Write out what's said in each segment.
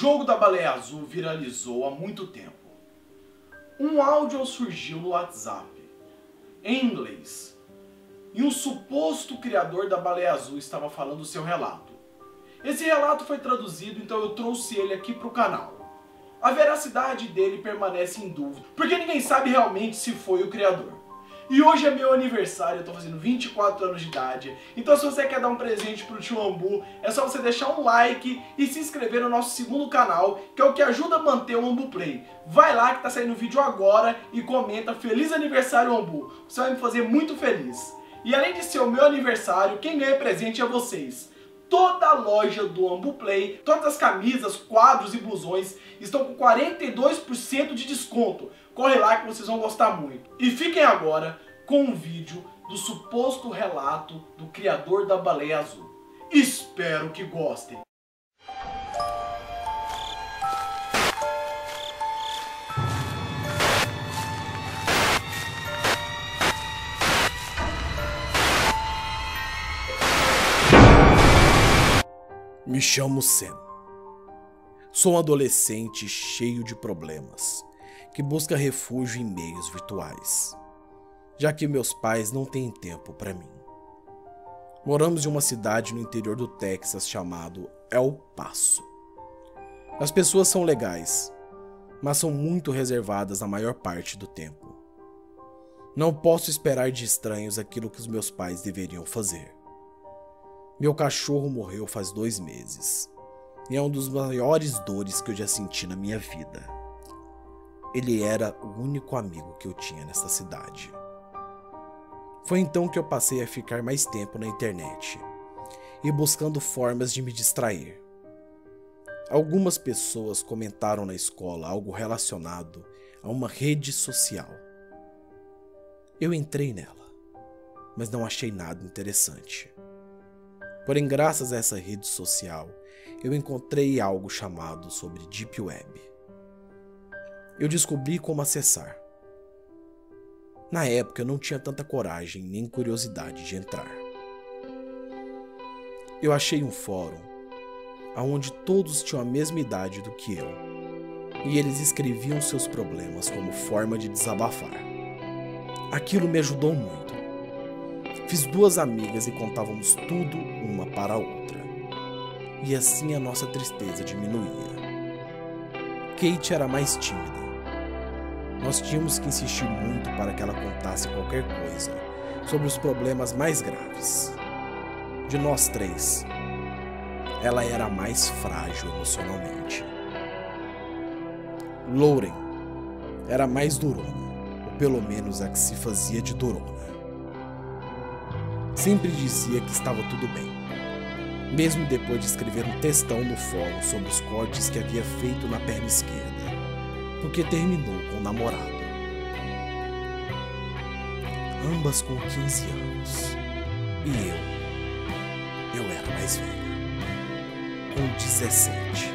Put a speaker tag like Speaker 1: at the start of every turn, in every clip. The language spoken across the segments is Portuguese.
Speaker 1: jogo da baleia azul viralizou há muito tempo. Um áudio surgiu no WhatsApp, em inglês, e um suposto criador da baleia azul estava falando seu relato. Esse relato foi traduzido, então eu trouxe ele aqui para o canal. A veracidade dele permanece em dúvida, porque ninguém sabe realmente se foi o criador. E hoje é meu aniversário, eu tô fazendo 24 anos de idade. Então se você quer dar um presente pro tio Ambu, é só você deixar um like e se inscrever no nosso segundo canal, que é o que ajuda a manter o Ambu Play. Vai lá que tá saindo o vídeo agora e comenta Feliz Aniversário Ambu. Você vai me fazer muito feliz. E além de ser o meu aniversário, quem ganha presente é vocês toda a loja do Ambuplay, todas as camisas, quadros e blusões estão com 42% de desconto. Corre lá que vocês vão gostar muito. E fiquem agora com um vídeo do suposto relato do criador da baleia azul. Espero que gostem.
Speaker 2: Me chamo Sam. Sou um adolescente cheio de problemas, que busca refúgio em meios virtuais, já que meus pais não têm tempo para mim. Moramos em uma cidade no interior do Texas chamado El Paso. As pessoas são legais, mas são muito reservadas a maior parte do tempo. Não posso esperar de estranhos aquilo que os meus pais deveriam fazer. Meu cachorro morreu faz dois meses. E é um dos maiores dores que eu já senti na minha vida. Ele era o único amigo que eu tinha nessa cidade. Foi então que eu passei a ficar mais tempo na internet e buscando formas de me distrair. Algumas pessoas comentaram na escola algo relacionado a uma rede social. Eu entrei nela, mas não achei nada interessante. Porém, graças a essa rede social, eu encontrei algo chamado sobre Deep Web. Eu descobri como acessar. Na época eu não tinha tanta coragem nem curiosidade de entrar. Eu achei um fórum onde todos tinham a mesma idade do que eu, e eles escreviam seus problemas como forma de desabafar. Aquilo me ajudou muito Fiz duas amigas e contávamos tudo uma para a outra. E assim a nossa tristeza diminuía. Kate era mais tímida. Nós tínhamos que insistir muito para que ela contasse qualquer coisa sobre os problemas mais graves. De nós três, ela era a mais frágil emocionalmente. Lauren era mais durona, ou pelo menos a que se fazia de durona sempre dizia que estava tudo bem. Mesmo depois de escrever um textão no fórum sobre os cortes que havia feito na perna esquerda, porque terminou com o namorado. Ambas com 15 anos. E eu, eu era mais velho, com 17.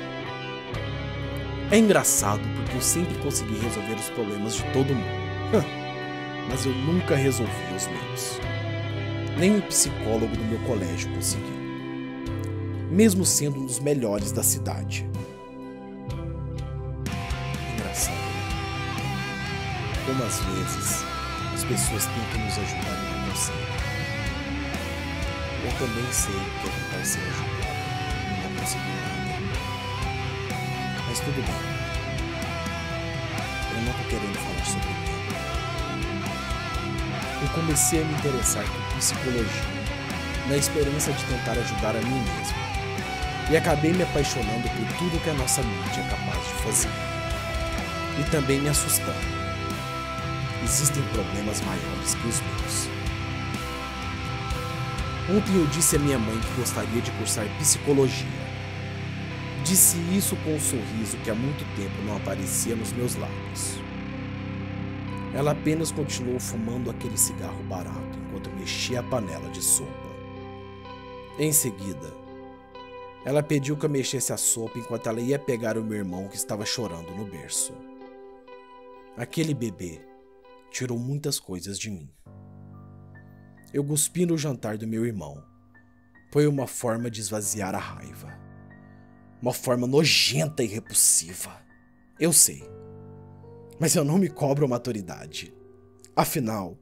Speaker 2: É engraçado porque eu sempre consegui resolver os problemas de todo mundo, mas eu nunca resolvi os meus nem o psicólogo do meu colégio conseguiu, mesmo sendo um dos melhores da cidade. Engraçado, né? Como às vezes as pessoas tentam nos ajudar e não. Eu também sei que é tentar ser ajudado e não conseguir nada. Mas tudo bem. Eu não tô querendo falar sobre mim eu comecei a me interessar por psicologia, na esperança de tentar ajudar a mim mesmo. E acabei me apaixonando por tudo que a nossa mente é capaz de fazer. E também me assustando. Existem problemas maiores que os meus. Ontem eu disse à minha mãe que gostaria de cursar psicologia. Disse isso com um sorriso que há muito tempo não aparecia nos meus lábios. Ela apenas continuou fumando aquele cigarro barato enquanto mexia a panela de sopa. Em seguida, ela pediu que eu mexesse a sopa enquanto ela ia pegar o meu irmão que estava chorando no berço. Aquele bebê tirou muitas coisas de mim. Eu cuspi no jantar do meu irmão. Foi uma forma de esvaziar a raiva. Uma forma nojenta e repulsiva. Eu sei. Mas eu não me cobro maturidade. Afinal,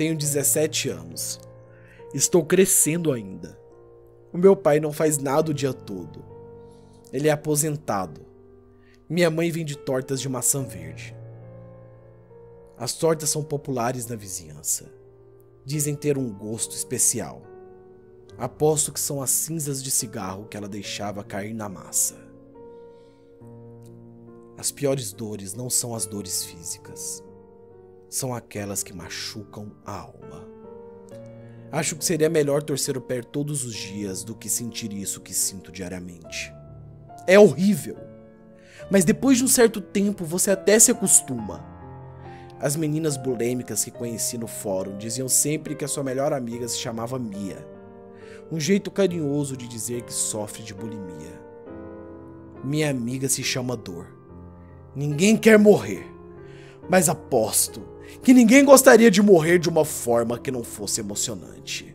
Speaker 2: tenho 17 anos. Estou crescendo ainda. O meu pai não faz nada o dia todo. Ele é aposentado. Minha mãe vende tortas de maçã verde. As tortas são populares na vizinhança. Dizem ter um gosto especial. Aposto que são as cinzas de cigarro que ela deixava cair na massa. As piores dores não são as dores físicas, são aquelas que machucam a alma. Acho que seria melhor torcer o pé todos os dias do que sentir isso que sinto diariamente. É horrível, mas depois de um certo tempo você até se acostuma. As meninas bulêmicas que conheci no fórum diziam sempre que a sua melhor amiga se chamava Mia, um jeito carinhoso de dizer que sofre de bulimia. Minha amiga se chama Dor. Ninguém quer morrer, mas aposto que ninguém gostaria de morrer de uma forma que não fosse emocionante.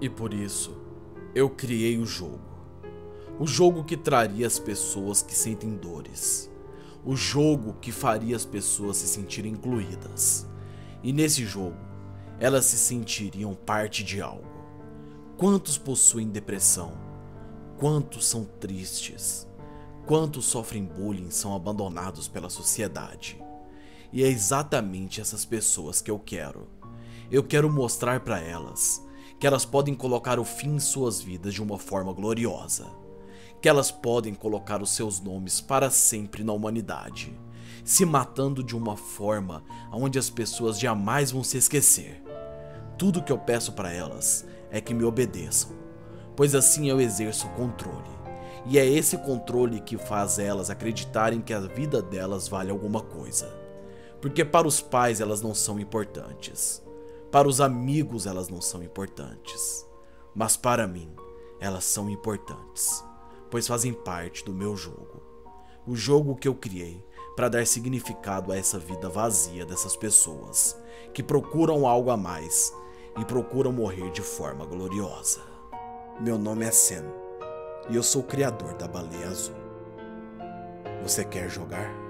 Speaker 2: E por isso, eu criei o jogo. O jogo que traria as pessoas que sentem dores. O jogo que faria as pessoas se sentirem incluídas. E nesse jogo, elas se sentiriam parte de algo. Quantos possuem depressão? Quantos são tristes? Quantos sofrem bullying são abandonados pela sociedade? E é exatamente essas pessoas que eu quero. Eu quero mostrar para elas que elas podem colocar o fim em suas vidas de uma forma gloriosa. Que elas podem colocar os seus nomes para sempre na humanidade, se matando de uma forma onde as pessoas jamais vão se esquecer. Tudo que eu peço para elas é que me obedeçam, pois assim eu exerço controle. E é esse controle que faz elas acreditarem que a vida delas vale alguma coisa. Porque para os pais elas não são importantes. Para os amigos elas não são importantes. Mas para mim, elas são importantes, pois fazem parte do meu jogo. O jogo que eu criei para dar significado a essa vida vazia dessas pessoas que procuram algo a mais e procuram morrer de forma gloriosa. Meu nome é Sen e eu sou o criador da Baleia Azul. Você quer jogar?